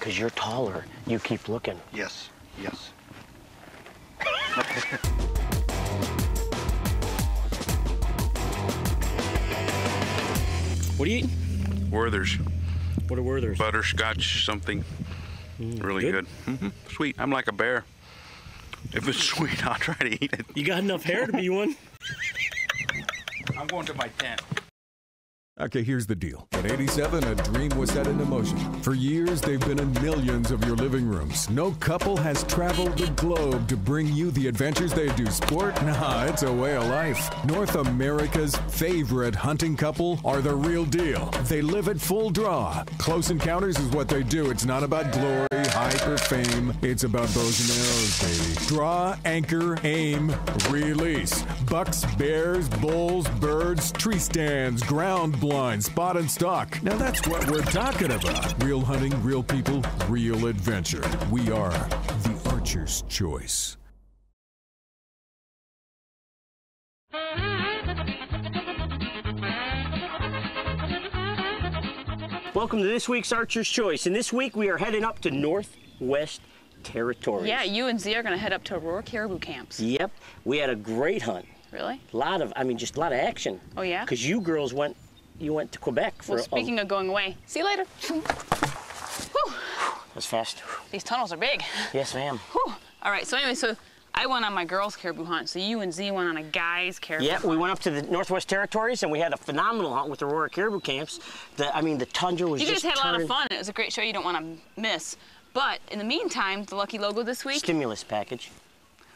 Because you're taller. You keep looking. Yes, yes. What are you eating? Werther's What are Werther's? butterscotch something. really good? good. hmm Sweet. I'm like a bear. If it's sweet, I'll try to eat it. You got enough hair to be one? I'm going to my tent. Okay, here's the deal. At 87, a dream was set into motion. For years, they've been in millions of your living rooms. No couple has traveled the globe to bring you the adventures they do. Sport? Nah, it's a way of life. North America's favorite hunting couple are the real deal. They live at full draw. Close encounters is what they do. It's not about glory, hype, or fame. It's about bows and arrows, baby. Draw, anchor, aim, release. Bucks, bears, bulls, birds, tree stands, ground blind, spot and stock. Now that's what we're talking about. Real hunting, real people, real adventure. We are the Archer's Choice. Welcome to this week's Archer's Choice. And this week we are heading up to Northwest Territories. Yeah, you and Z are gonna head up to Aurora Caribou Camps. Yep. We had a great hunt. Really? A lot of, I mean, just a lot of action. Oh yeah? Because you girls went, you went to Quebec for Well, a- speaking of going away, see you later. That's fast. these tunnels are big. Yes, ma'am. All right, so anyway, so I went on my girls' caribou hunt, so you and Z went on a guy's caribou Yeah, hunt. we went up to the Northwest Territories and we had a phenomenal hunt with Aurora Caribou Camps. The, I mean, the tundra was You guys just had a lot of fun. It was a great show you don't want to miss. But in the meantime, the lucky logo this week, Stimulus package.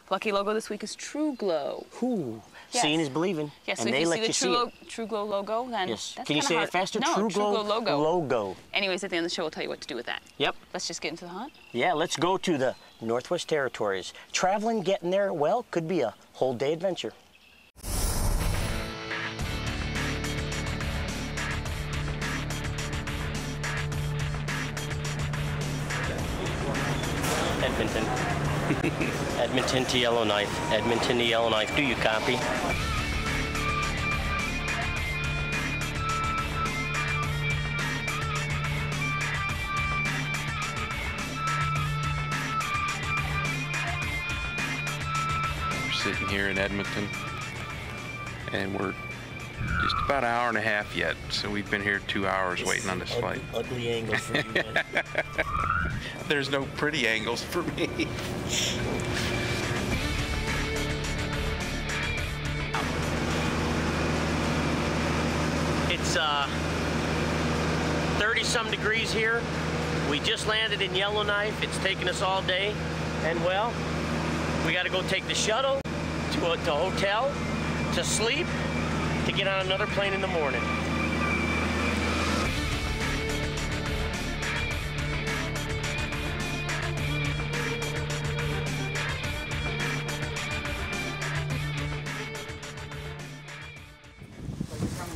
lucky logo this week is TruGlo. Ooh. Yes. Seeing is believing. Yes, so and if they you let see the you True, see Lo- TruGlo logo, then Yes. Can you say hard. it faster? No, TruGlo, logo. Logo. Anyways, at the end of the show, we'll tell you what to do with that. Yep. Let's just get into the hunt. Yeah, let's go to the Northwest Territories. Traveling, getting there, well, could be a whole day adventure. Edmonton. Edmonton to Yellowknife. Edmonton to Yellowknife. Do you copy? Sitting here in Edmonton, and we're just about an hour and a half yet. So we've been here two hours waiting on this flight. Ugly angle for you, man. There's no pretty angles for me. It's uh 30 some degrees here. We just landed in Yellowknife. It's taken us all day. And well, we got to go take the shuttle to a hotel to sleep to get on another plane in the morning.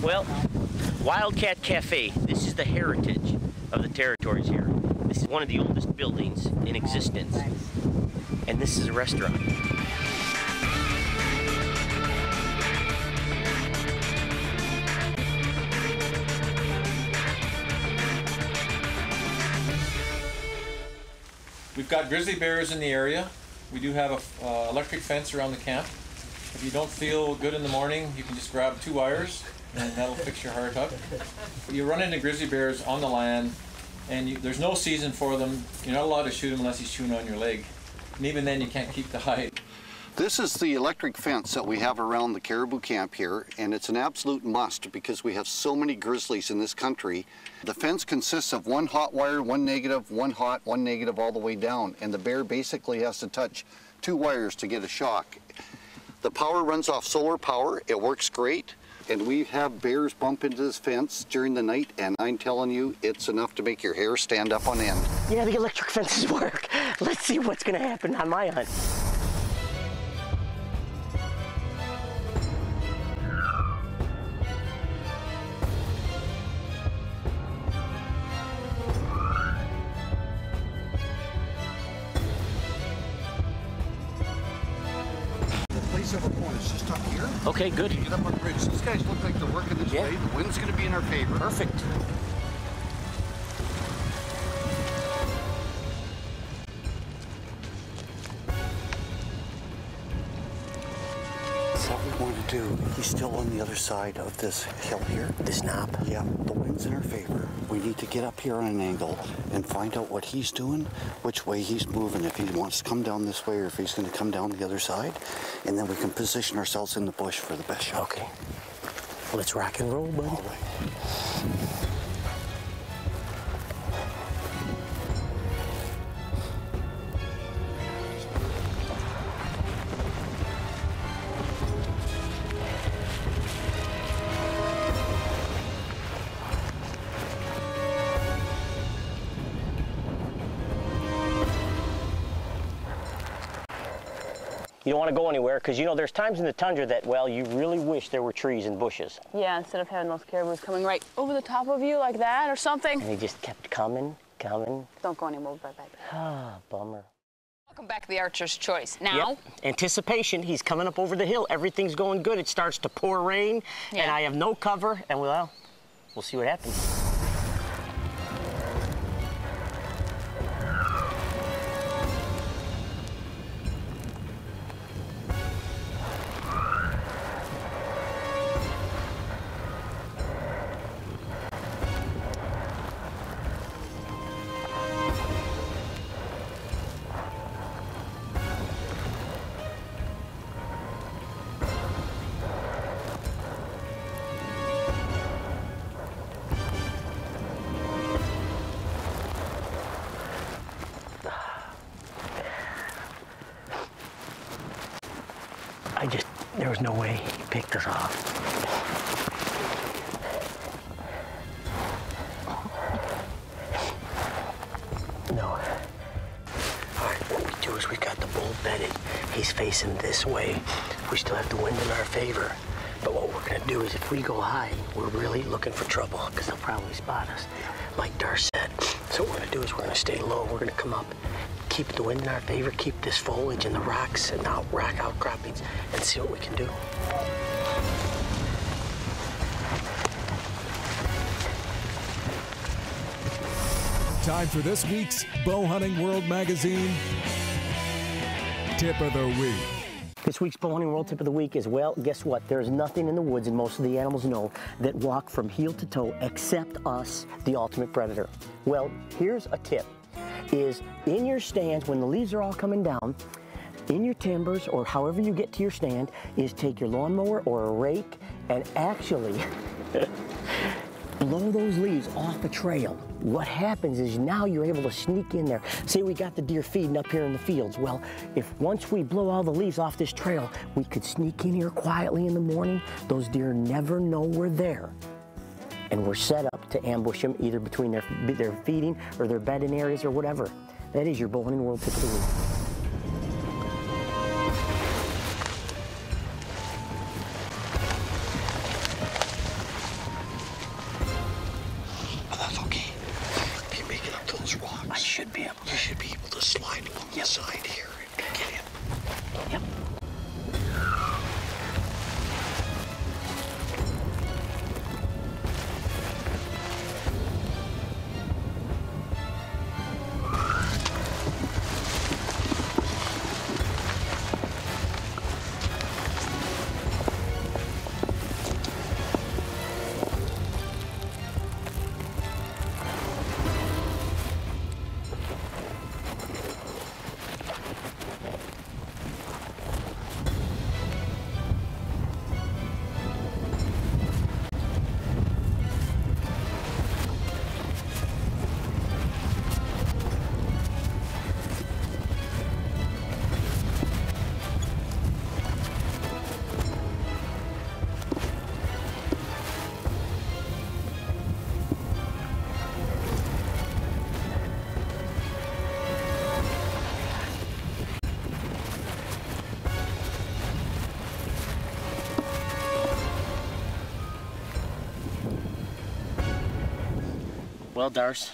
Well, Wildcat Cafe. This is the heritage of the territories here. This is one of the oldest buildings in existence. And this is a restaurant. We've got grizzly bears in the area. We do have a uh, electric fence around the camp. If you don't feel good in the morning, you can just grab two wires, and that'll fix your heart up. You run into grizzly bears on the land, and you, there's no season for them. You're not allowed to shoot them unless he's chewing on your leg, and even then, you can't keep the hide. This is the electric fence that we have around the caribou camp here, and it's an absolute must because we have so many grizzlies in this country. The fence consists of one hot wire, one negative, one hot, one negative, all the way down, and the bear basically has to touch two wires to get a shock. The power runs off solar power, it works great, and we have bears bump into this fence during the night, and I'm telling you, it's enough to make your hair stand up on end. Yeah, the electric fences work. Let's see what's gonna happen on my hunt. Okay, good. Get up on the bridge. These guys look like they're working this Yeah. way. The wind's going to be in our favor. Perfect. He's still on the other side of this hill here. This knob. Yeah, the wind's in our favor. We need to get up here on an angle and find out what he's doing, which way he's moving, if he wants to come down this way or if he's going to come down the other side. And then we can position ourselves in the bush for the best shot. Okay. Let's rock and roll, buddy. All right. You don't want to go anywhere because you know there's times in the tundra that, well, you really wish there were trees and bushes. Yeah, instead of having those caribous coming right over the top of you like that or something. And they just kept coming, coming. Don't go anymore. Bye bye. Ah, bummer. Welcome back to the Archer's Choice. Now, Yep. Anticipation. He's coming up over the hill. Everything's going good. It starts to pour rain, and I have no cover. And well, we'll see what happens. I just, there was no way he picked us off. No. All right, what we do is we got the bull bedded. He's facing this way. We still have the wind in our favor. But what we're gonna do is if we go high, we're really looking for trouble because they'll probably spot us, like Dar said. So what we're gonna do is we're gonna stay low. We're gonna come up, keep the wind in our favor, keep this foliage and the rocks and out rock outcroppings, and see what we can do. Time for this week's Bow Hunting World Magazine Tip of the Week. This week's bow hunting world tip of the week is well, guess what? There's nothing in the woods, and most of the animals know, that walk from heel to toe except us, the ultimate predator. Well, here's a tip is in your stands when the leaves are all coming down, in your timbers or however you get to your stand, is take your lawnmower or a rake and actually blow those leaves off the trail. What happens is now you're able to sneak in there. Say we got the deer feeding up here in the fields. Well, if once we blow all the leaves off this trail, we could sneak in here quietly in the morning. Those deer never know we're there. And we're set up to ambush them either between their, their feeding or their bedding areas or whatever. That is your bow hunting world tip Well, Darce,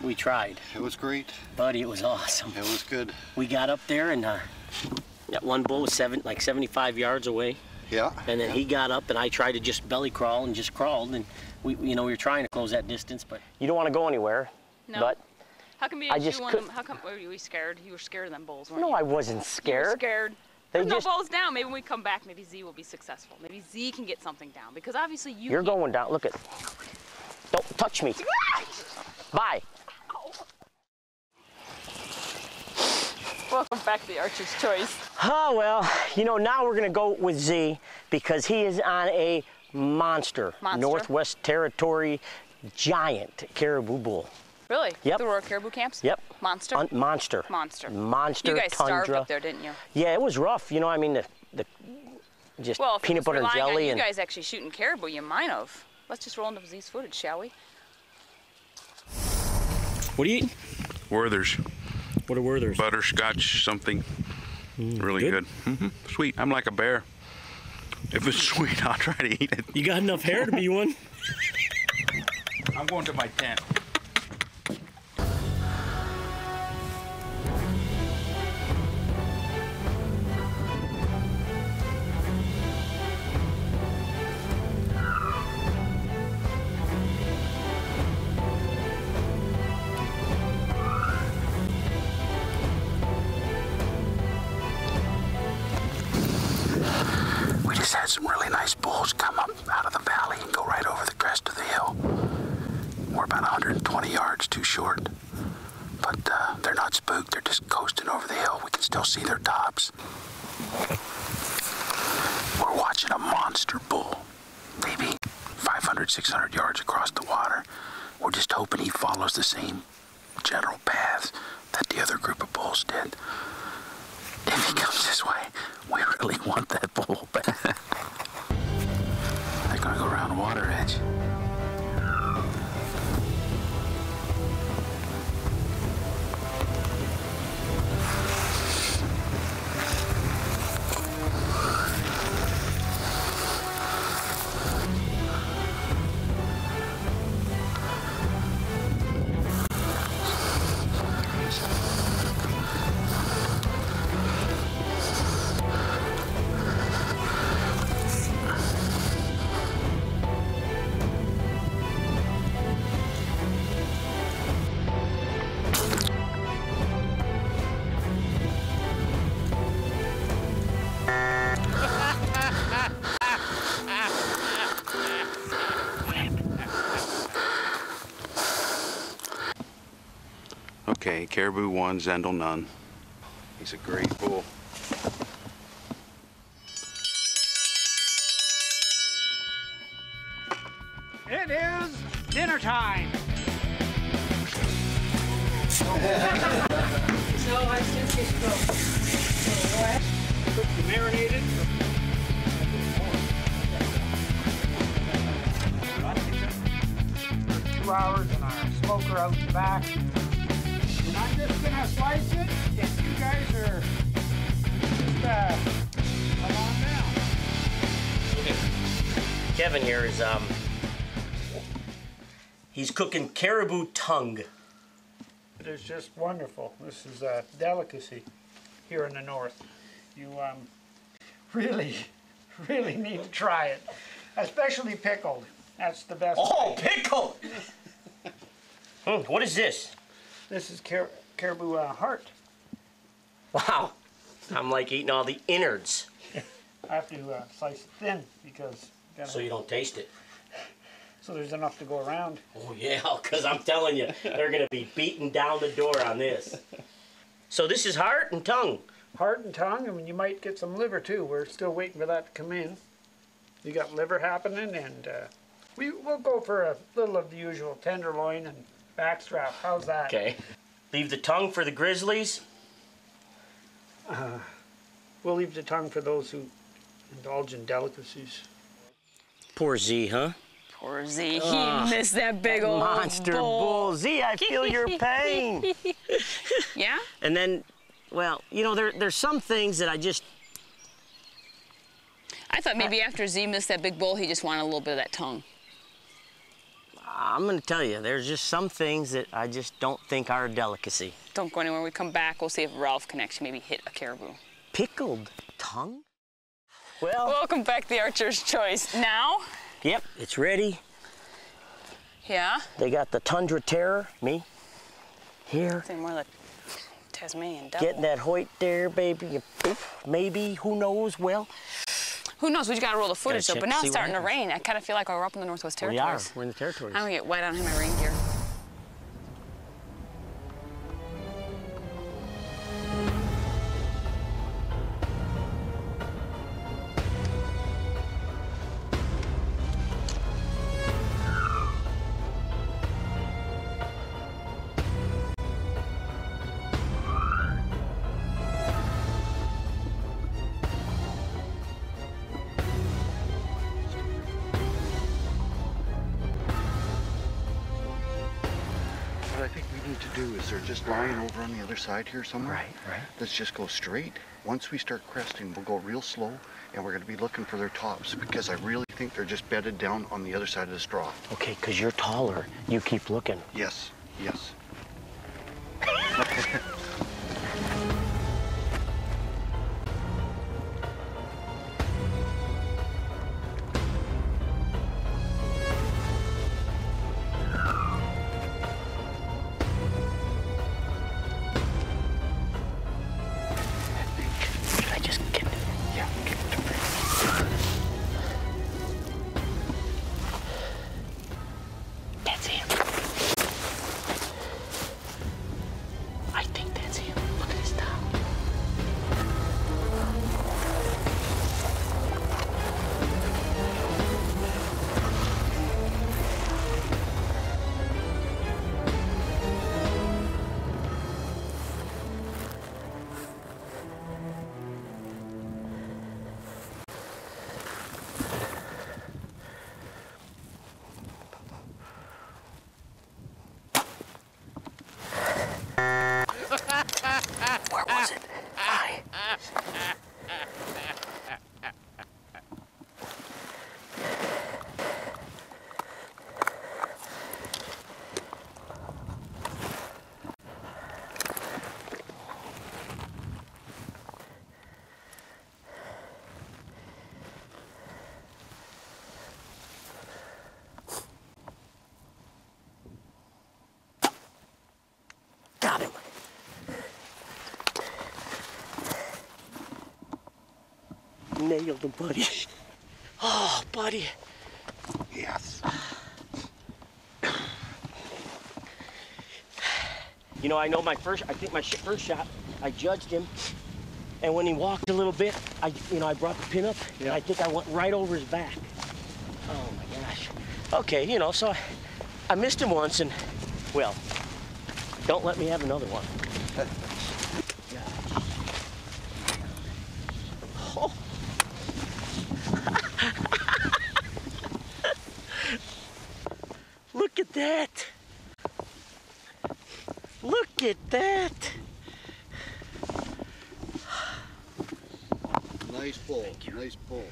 we tried. It was great. Buddy, it was awesome. It was good. We got up there and uh, that one bull was seven, like 75 yards away. Yeah. And then he got up and I tried to just belly crawl and just crawled. And we, you know, we were trying to close that distance, but you don't want to go anywhere. No. But how come you I didn't just shoot one could- of them? How come were you scared? You were scared of them bulls, weren't no, you? I wasn't scared. You were scared. scared. They There's no bulls down. Maybe when we come back, maybe Z will be successful. Maybe Z can get something down because obviously you. you're can't. going down. Look at. Touch me. Bye. Welcome back to the Archer's Choice. Oh, well, you know, now we're going to go with Z because he is on a monster, Monster? Northwest Territory giant caribou bull. Really? Yep. The Royal Caribou Camps? Yep. Monster? Un- monster. Monster. Monster You guys tundra. starved up there, didn't you? Yeah, it was rough. You know, I mean, the, the just Well, peanut butter and jelly you and guys actually shooting caribou, you might have. Let's just roll into Z's footage, shall we? What are you eating? Werther's What are Werther's? butterscotch something. really good? good. hmm Sweet. I'm like a bear. If it's sweet, I'll try to eat it. You got enough hair to be one. I'm going to my tent. We really want that bull Okay, Caribou one, Zendal none. He's a great bull. It is dinner time. so I just get Cooked marinated. Two hours in our smoker out the back. I'm just gonna slice it if you guys are just uh, come on down. Kevin here is um he's cooking caribou tongue. It is just wonderful. This is a delicacy here in the north. You um, really, really need to try it, especially pickled. That's the best. Oh, way. pickle! Hmm, what is this? This is car- caribou uh, heart. Wow. I'm like eating all the innards I have to uh, slice it thin because so you don't taste it. so there's enough to go around. Oh yeah, because I'm telling you, they're gonna be beating down the door on this. So this is heart and tongue. Heart and tongue, and you might get some liver too. We're still waiting for that to come in. You got liver happening, and uh, we will go for a little of the usual tenderloin and backstrap. How's that? Okay. Leave the tongue for the grizzlies. Uh, we'll leave the tongue for those who indulge in delicacies. Poor Z, huh? Poor Z. He missed that big old Monster bull. bull. Z, I feel your pain. Yeah? And then, well, you know, there, there's some things that I just, I thought maybe after Z missed that big bull, he just wanted a little bit of that tongue. I'm gonna tell you, there's just some things that I just don't think are a delicacy. Don't go anywhere. When we come back, we'll see if Ralph can actually maybe hit a caribou. Pickled tongue? Well, Welcome back the Archer's Choice. Now, yep, it's ready. yeah, They got the Tundra Terror, me, here. say more like Tasmanian devil. Getting that Hoyt there, baby. Maybe, who knows? Well, Who knows? We just gotta roll the footage though. But now it's starting to rain. I kind of feel like we're up in the Northwest we are. Territories. We're in the territories. I'm gonna get wet. I don't have my rain gear. Do is they're just lying over on the other side here somewhere. Right, right. Let's just go straight. Once we start cresting, we'll go real slow and we're going to be looking for their tops because I really think they're just bedded down on the other side of the straw. Okay, because you're taller. You keep looking. Yes, yes. Got. Nailed him, buddy. Oh, buddy. Yes. You know, I know my first, I think my first shot, I judged him. And when he walked a little bit, I, you know, I brought the pin up, and I think I went right over his back. Oh my gosh. Okay, you know, so I, I missed him once, and well, don't let me have another one. Oh. Look at that. Look at that. Nice pull. Nice pull.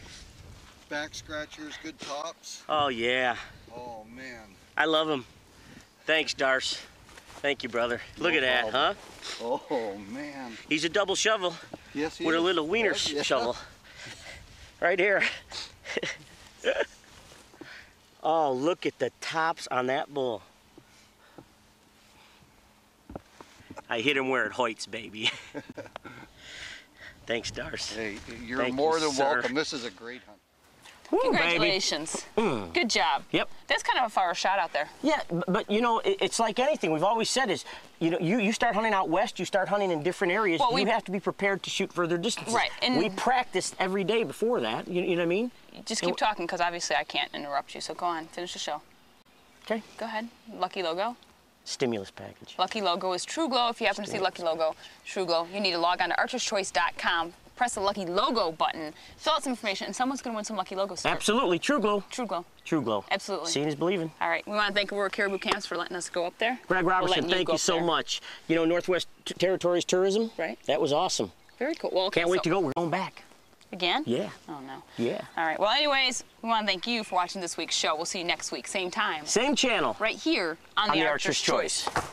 Back scratchers, good tops. Oh yeah, Oh man. I love them. Thanks, Darce. Thank you, brother. Look No at that, huh? Oh man. He's a double shovel Yes, he with a little wiener yeah. shovel. Right here. oh, look at the tops on that bull. I hit him where it hoits, baby. Than're Darce. Hey, you're Thank you, more than sir. welcome. This is a great hunt. Congratulations. Hmm. Good job. Yep. That's kind of a far shot out there. Yeah, b- but you know, it- it's like anything. We've always said is, you know, you, you start hunting out west, you start hunting in different areas. Well, you we- have to be prepared to shoot further distances. Right, and- we practiced every day before that. You, you know what I mean? Just And keep talking because obviously I can't interrupt you. So go on, finish the show. Okay. Go ahead. Lucky logo. Stimulus package. Lucky logo is TruGlo. If you happen to see Lucky logo, TruGlo, you need to log on to archerschoice.com, press the Lucky logo button, fill out some information, and someone's going to win some Lucky logo stuff. Absolutely, TruGlo. True Glow. TruGlo. Absolutely. Seeing is believing. All right. We want to thank Aurora Caribou Camps for letting us go up there. Greg Robertson, letting thank you so there. much. You know, Northwest Territories Tourism. Right. That was awesome. Very cool. Well, okay, Can't wait so- to go. We're going back. Again? Yeah. Oh, no. Yeah. All right. Well, anyways, we want to thank you for watching this week's show. We'll see you next week, same time, Same channel. right here on, On the, the Archer's, Archer's Choice. Choice.